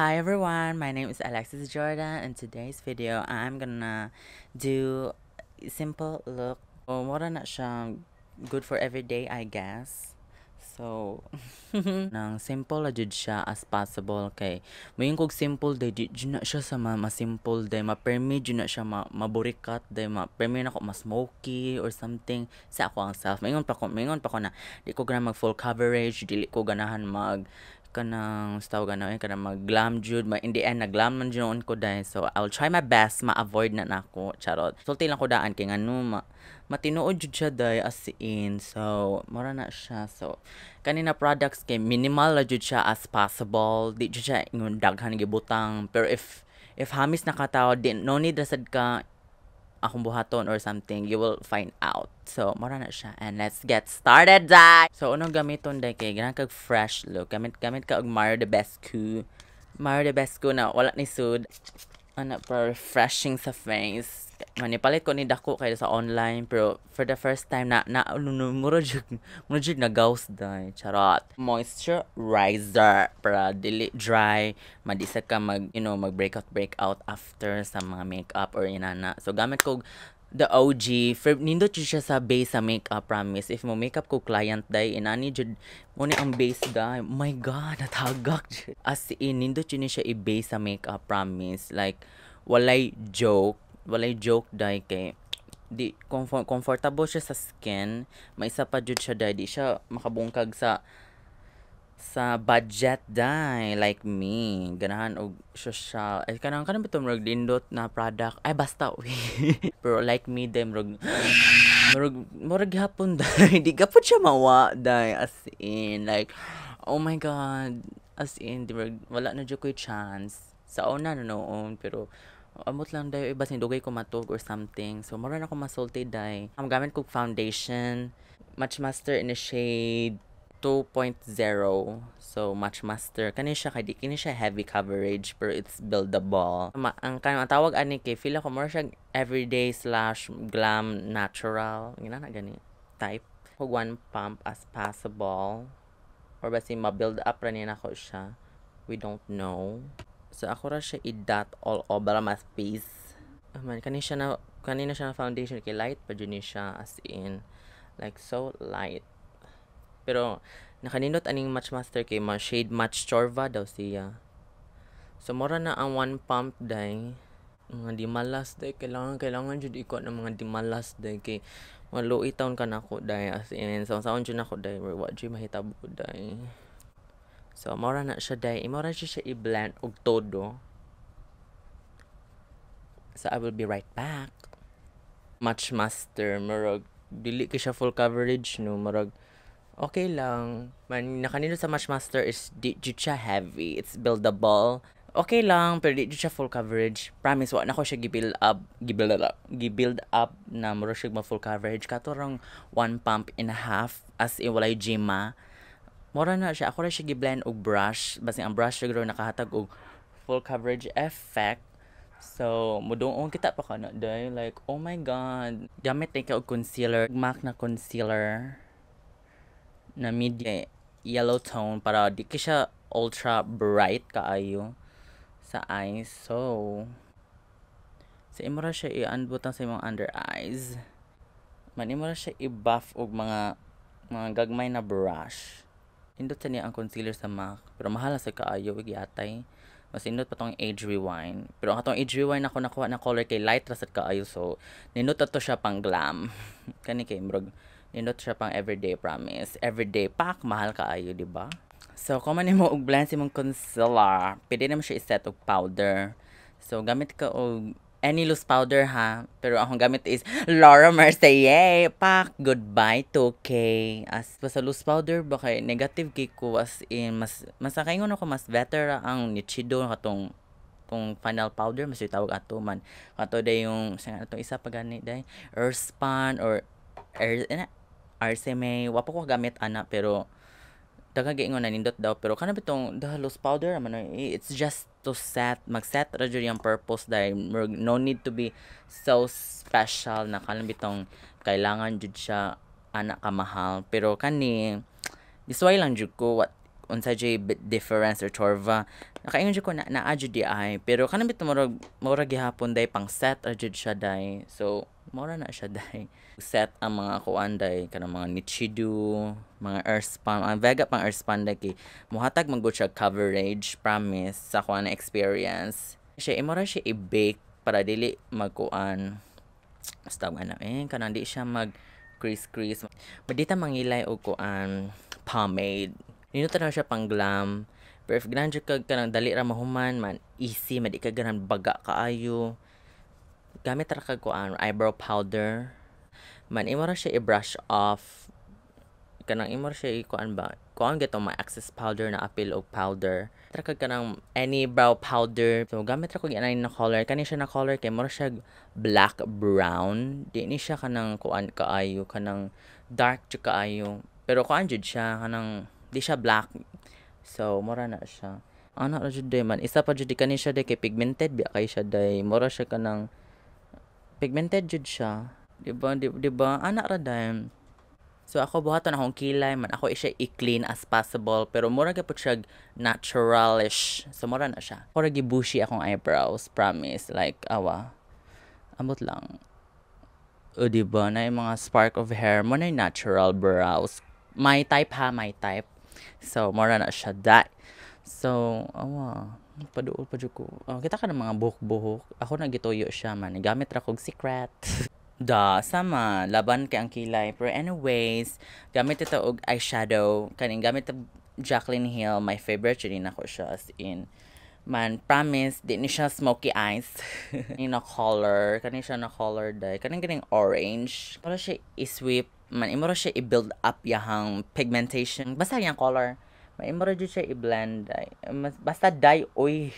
Hi everyone, my name is Alexis Jordan. In today's video, I'm gonna do simple look. O, mura na siya good for everyday, I guess. So, nang simple na jud siya as possible. Kay mayon kog simple day jud na siya sa ma, ma simple day. Ma permi jud na siya ma, maburikat day. Ma permi na ko ma smoky or something. Sa ako ang self. Mayon pa ko mayon pa ko na di ko gana mag full coverage dili ko ganahan mag kanang staw gana eh kanang mag glam jud. Ma in the end nag glam man jud ko dai so I'll try my best ma avoid na nako charot. Sulti lang ko daan kay ngano ma matinuod jud siya dai as in so mura na siya. So kanina products kay minimal la jud siya as possible. Di jud siya ingon daghan gibutang. Pero if if hamis nakatawo di no need sad ka akong buhaton or something, you will find out. So, mura na siya. And let's get started, dai! So, unong gamiton, dai, kay ganang kag fresh look. Gamit, gamit ka og Mario the Best Coup. Mario the Best Coup na wala ni sud. Ano, para refreshing sa face. Manipalit ko ni dako kay sa online pero for the first time na na ano mura jud na ghost dai. Charot. Moisturizer para dili dry. Madisa ka mag you know mag breakout breakout after sa mga makeup or inana so gamit ko the OG for nindot jud siya sa base sa makeup promise. If mo makeup ko client dai inani jud mo ni ang base dai oh my god natagak. Jud as in nindot jud ni siya i-base sa makeup promise. Like walay joke walay joke dai kay di comfort, comfortable siya sa skin. May isa pa jud siya dai di siya makabungkag sa sa budget dai like me. Ganahan og social ay kanang kanang bitaw murag lindot na product? Ay basta uy. Pero like me dem murag murag murag hapon dai. Di gapon siya mawa dai as in like oh my god as in di murag wala na jud chance. Sa una na noon pero amot lang dayo iba dugay ko matug or something. So mara na ko masulti day ang gamit kog foundation Match Master in the shade 2.0 so Match Master kani siya kay di kini siya heavy coverage pero it's buildable Ma, ang kanang tawag ani kay feel ako more siya everyday slash glam natural ngina na gani type kog one pump as possible or basi ma-build up ra niya nako siya we don't know So, ako ra siya i-dot all over my face. Oh man, kanina siya na, kanina siya na foundation. Kay light pa dyan siya as in. Like, so light. Pero, nakanindot aning Match Master kay ma shade Match Chorva daw siya. So, mora na ang one pump day. Mga dimalas day. Kailangan, kailangan dyan ikot ng mga dimalas day. Kay, mga low town ka na ako day. As in, sa so, dyan ako day. What dyan mahitabo day. So, mora na siya day. Mora siya siya i-blend og todo. So, I will be right back. Match Master, murag, dili ka siya full coverage, no? Murag, okay lang. Man, nakanino sa Match Master is, di siya heavy. It's buildable. Okay lang, pero di siya full coverage. Promise, wa na ko siya gibuild up, gibuild up, gibuild up na mura siya ma full coverage. Kato rang one pump and a half, as in walay gima. Mora na siya. Ako rin siya gi-blend og brush. Basta ang brush siguro nakahatag og full coverage effect. So, mudoon kita pa ka na day. Like, oh my God. Gamit na og concealer. MAC na concealer. Na medium yellow tone. Para di ka siya ultra bright kaayo sa eyes. So, sa imo ra siya i-unbutang sa imong under eyes. Man imo ra siya i-buff og mga mga gagmay na brush indot sa niya ang concealer sa MAC pero mahal sa kaayo giatay mas indot pa tong age rewind pero ang atong age rewind ako nakuha na color kay light ra sad kaayo so nindot ato siya pang glam kani kay murag nindot siya pang everyday promise everyday pack mahal kaayo di ba so kung man nimo og blend si mong concealer pwede naman siya i-set og powder so gamit ka og any loose powder ha. Pero akong gamit is Laura Mercier. Pak, goodbye 2K. As pa sa loose powder, baka negative kay ko as in, mas, mas nakaingon ako, mas better ang Nichido katong tong final powder mas tawag ato man kato day yung sa atong isa pa gani day Earthspan or er, ina, RCMA wapo ko gamit ana pero daghang giingon na nindot daw. Pero kana bitong the loose powder man it's just to set mag-set ra jud yung purpose dahil no need to be so special na kanang bitong kailangan jud siya anak ka mahal pero kani gisway lang jud ko what unsa jay difference or torva nakaingon jud ko na naa jud di ay. Pero kanang bit murag murag gihapon day pang set or jud siya day. So mura na siya day. Set ang mga kuan day kanang mga nichidu mga earthspan ang vega pang earthspan day kay muhatag man siya coverage promise sa kuan experience. Siya imora siya i-bake para dili magkuan. Basta nga na eh kanang di siya mag crease crease madita mangilay og kuan pomade Nindot na siya pang glam. Pero if ganahan ka kanang dali ra mahuman man, easy, madi ka ganan baga kaayo. Gamit ra kag kuan eyebrow powder. Man imo ra siya i-brush off. Kanang imo ra siya i-kuan ba? Kuan gato ma access powder na apil og powder. Tra kag kanang any brow powder. So gamit ra kog inay na color. Kani siya na color kay mo siya black brown. Di ni siya kanang kuan kaayo kanang dark jud kaayo. Pero kuan jud siya kanang di siya black so mura na siya ana ra jud man isa pa jud kani siya kay pigmented biya kay siya day mura siya kanang pigmented jud siya di ba di, di ba ana ra day So ako buhaton akong kilay man ako siya i-clean as possible pero mura gyud siya naturalish. So mura na siya. Mura gi bushy akong eyebrows, promise. Like awa. Amot lang. O di ba na yung mga spark of hair mo na natural brows. My type ha, my type. So, mora na siya that. So, awa, paduol pa ko. Oh, kita ka ng mga buhok-buhok. Ako nagituyo siya man. Gamit ra kog secret. da, sama. Laban kay ang kilay. Pero anyways, gamit ito og eyeshadow. Kaning gamit Jaclyn Hill. My favorite yun ako siya as in. Man, promise, di ni smoky eyes. Kani na color. Kani siya na color dahil. Kani ganing orange. Para siya i-sweep man imo siya i-build up yahang pigmentation. Basta yang color. Man imo ra siya i-blend. Basta dye oy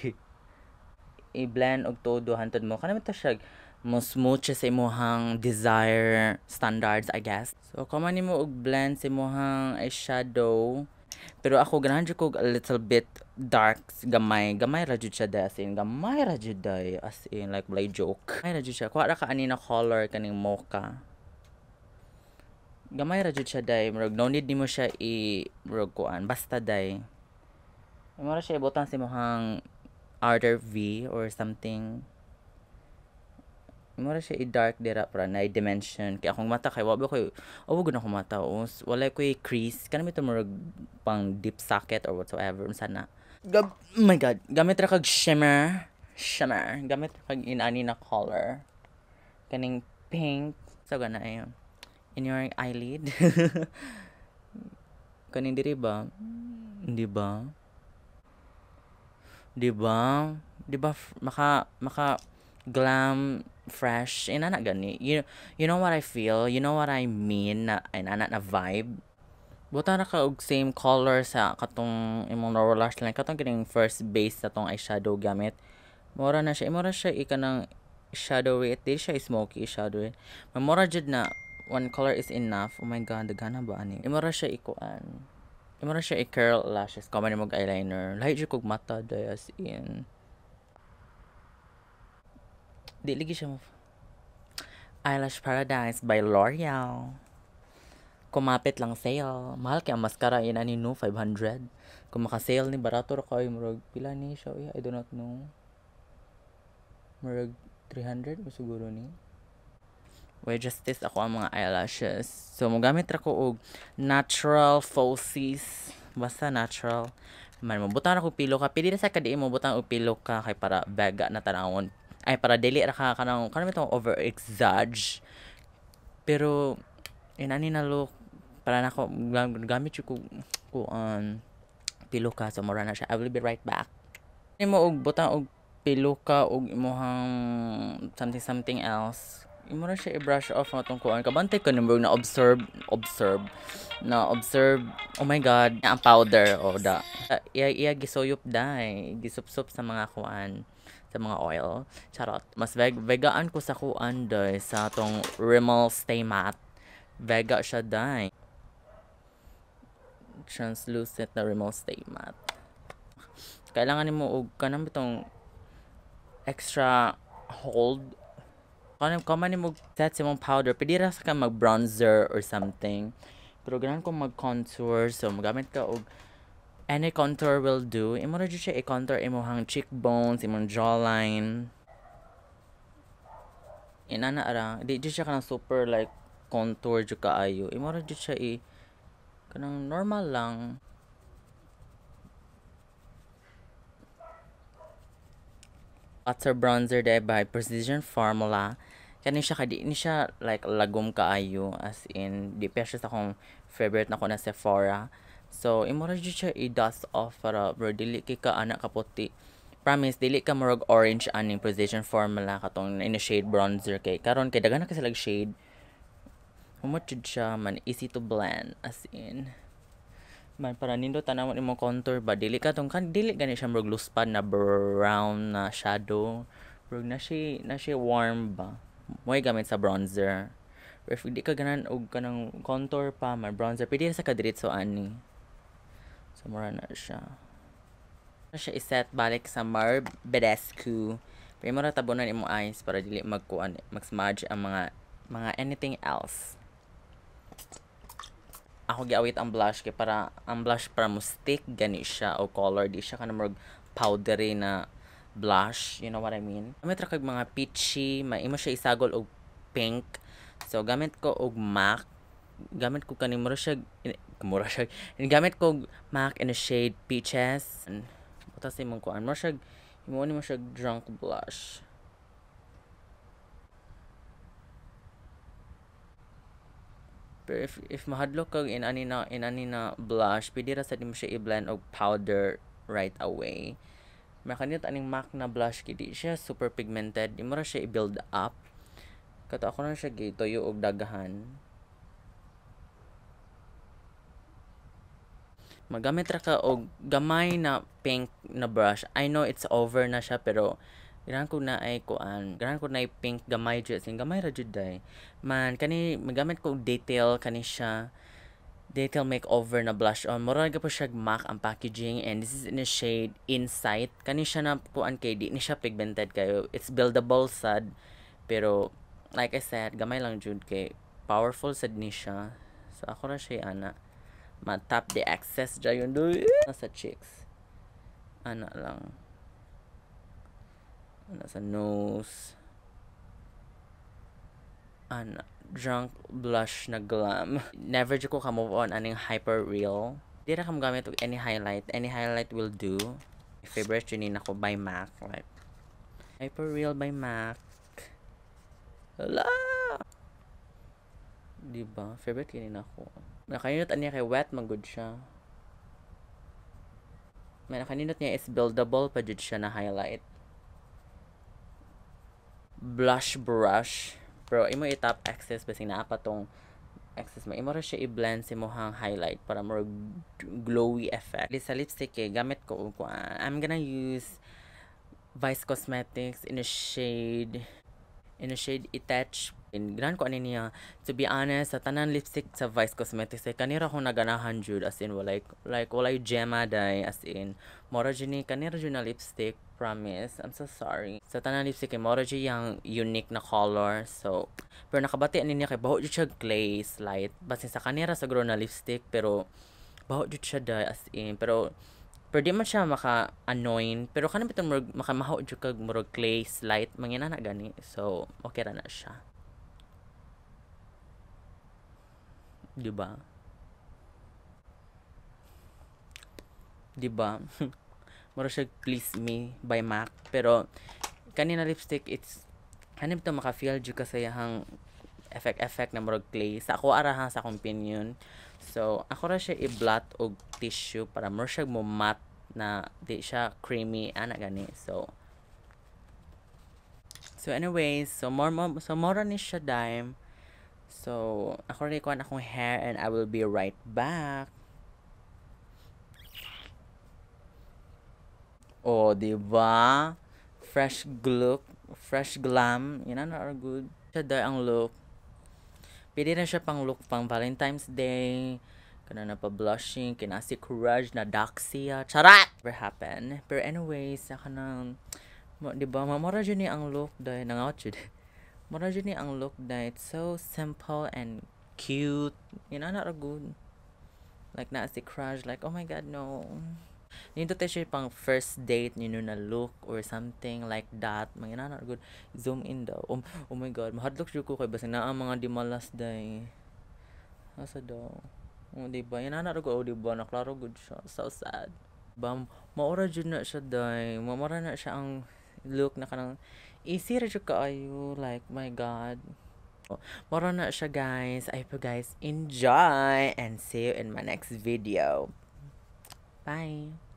i-blend og todo hantod mo. Kanang ta siya mo smooth siya sa imuhang desire standards I guess. So kamo nimo og blend sa imuhang eyeshadow pero ako ganahan jud ko a little bit dark gamay. Gamay ra jud siya as in. Gamay ra jud as in like play joke. Gamay ra jud siya. Kuha ra ka ani na color kaning mocha gamay ra jud siya day. Murag no need nimo siya i murag kuan. Basta day. Mo siya ibutang sa imong order V or something. Mo ra siya i-dark dira para na dimension kay akong mata kay wabi ko oh gud akong mata os wala ko crease. Kanami to murag pang deep socket or whatsoever sana Gab oh my god. Gamit ra kag shimmer. Shimmer. Gamit kag inani na color. Kaning pink. So gana ayon in your eyelid. Kanin diri ba? Di ba? Di ba? Di ba maka maka glam fresh? Ina na gani. You you know what I feel? You know what I mean na ina na, na vibe? Buta na ka og same color sa katong imong lower lash line. Katong kining first base sa tong eyeshadow gamit. Mora na siya. Mora siya ika ng shadowy. It siya smoky shadowy. Mora jud na one color is enough. Oh my god, dagana ba ani? Imora siya ikuan. Imora siya i-curl lashes. Ni mag eyeliner. Lahi siya kog mata day as in. Di lagi siya mo. Eyelash Paradise by L'Oreal. Kumapit lang sale. Mahal kaya mascara yun ani no 500. Kung maka-sale ni barato ra kayo murag pila ni siya. I do not know. Murag 300 mo siguro ni. Way justice ako ang mga eyelashes. So, mogamit ra ko og natural falsies. Basta natural. Man, mabutan ako pilo ka. Pili na sa kadi mo butang og pilo ka kay para baga na tanawon. Ay, para dili ra ka kanang kanang itong over exage. Pero, inani na look. Para na ko, gamit ko ko um, pilo ka. So, mura na siya. I will be right back. Ini mo og butang og pilo ka og imong something something else imo na siya i-brush off nga tong kuan. Kabantay ko number na observe observe na observe oh my god ang powder o oh, da. Iya iya gisoyop dai gisupsup sa mga kuan sa mga oil. Charot. Mas veg vegaan ko sa kuan dai sa tong Rimmel Stay Matte. Vega siya dai translucent na Rimmel Stay Matte. Kailangan nimo og kanang bitong extra hold Kung kung man mo set si mong powder, pwede ra sa ka mag-bronzer or something. Pero ganahan ko mag-contour, so magamit ka og any contour will do. Imo ra siya i-contour imong cheekbones, imong jawline. Inana ara, di jud siya kanang super like contour jud kaayo. Imo ra jud siya i kanang normal lang. Butter bronzer day by Precision Formula. Kani siya kadi ni siya like lagom kaayo as in di pa siya sa akong favorite na ko na Sephora. So imo ra jud siya i-dust off para bro dili kay ka ana kaputi. Promise dili ka murag orange aning Precision Formula katong in shade bronzer kay karon kay daghan na kasi lag shade. Humot jud siya man easy to blend as in man para nindo tanawon imong contour ba dili ka tong kan dili gani siya murag luspad na brown na shadow murag na siya na siya warm ba mo'y gamit sa bronzer. Pero if di ka ganan og kanang contour pa man bronzer. Pwede sa kadiritso ani. So mura na siya. Na siya iset balik sa Marb Bedescu pero mura tabunan imong eyes para dili magkuan mag-smudge ang mga mga anything else. Ako giawit ang blush kay para ang blush para mo stick gani siya o color di siya. Kana mag powdery na blush you know what I mean? Gamit ra kag mga peachy maimo siya isagol og pink. So gamit ko og MAC. Gamit ko kani mura siya mura siya. Gamit ko MAC in a shade peaches. Butas imong kuan. Mura siya imo ni mo siya drunk blush. Pero if, if mahadlok kag in ani na in ani na blush, pwede ra sa mo siya i-blend og powder right away. Makanit aning MAC na blush kidi siya super pigmented. Imo ra siya i-build up. Kato ako na siya gitoyo og dagahan. Magamit ra ka og gamay na pink na brush. I know it's over na siya pero Ganahan ko na ay kuan, ganahan ko na ay pink gamay jud sing gamay ra jud day. Man kani magamit ko detail kani siya detail makeover na blush on. Mura ga po siya MAC ang packaging and this is in a shade Insight. Kani siya na kuan kay di ni siya pigmented kayo. It's buildable sad pero like I said, gamay lang jud kay powerful sad ni siya. So ako ra siya ana ma-tap the excess dyan yun sa cheeks. Ana lang nasa nose an drunk blush na glam never ko ka move on aning hyper real di kam gamit og any highlight any highlight will do favorite yun ako by MAC like hyper real by MAC Hala! Di ba? Favorite kinin ako. Nakaninot niya kay wet magud siya. May nakaninot niya is buildable pa siya na highlight blush brush pero imo i-top access basi naa pa tong access mo. Imo ra siya i-blend sa mohang highlight para more glowy effect. Sa lipstick eh, gamit ko ko I'm gonna use Vice Cosmetics in a shade in a shade Itach in gran ko ani niya to be honest sa tanan lipstick sa Vice Cosmetics eh, kanira ko naganahan jud as in walay like walay gemma dai as in mora jini kanira jud na lipstick promise. I'm so sorry. Sa tanan lipstick kay mora yung unique na color. So, pero nakabati ani niya kay baho jud siya glaze light. Basin sa kanira sa na lipstick pero baho jud siya da as in. Pero pero di man siya maka annoying pero kanang biton murag maka mahaw jud kag murag glaze light mangina na gani. So, okay ra na siya. Di ba? Di ba? mura siya please me by MAC. Pero kanina lipstick it's hanim to maka-feel jud kasayahang effect effect na murag clay. Sa ako arahan sa akong opinion. So ako ra siya i-blot og tissue para mura siya mo matte na di siya creamy ana gani. So so anyways so more, more so more ni siya dime so ako rin kuan akong hair and I will be right back Oh, di ba? Fresh look, fresh glam. Yan na are good. Siya daw ang look. Pwede na siya pang look pang Valentine's Day. Kana na pa blushing, kinasi courage na doxia. Charat! Never happen. Pero anyways, saka na, di ba, mamara dyan ang look dahil nangout dyan. Mura dyan ni ang look dahil it's so simple and cute. Yan na are good. like na si crush like oh my god no. Nindot tayo siya pang first date nino na look or something like that. Mga na good. Zoom in daw. Oh, oh my god mahadlok siya ko kay basta na ang mga dimalas day. Asa daw? Oh di ba? Yan na ko oh di ba? Naklaro good siya. So sad. Ba maura jud na siya day. Mamara na siya ang look na kanang easy ra jud kaayo like my god Moro na siya guys. I hope you guys enjoy and see you in my next video. Bye!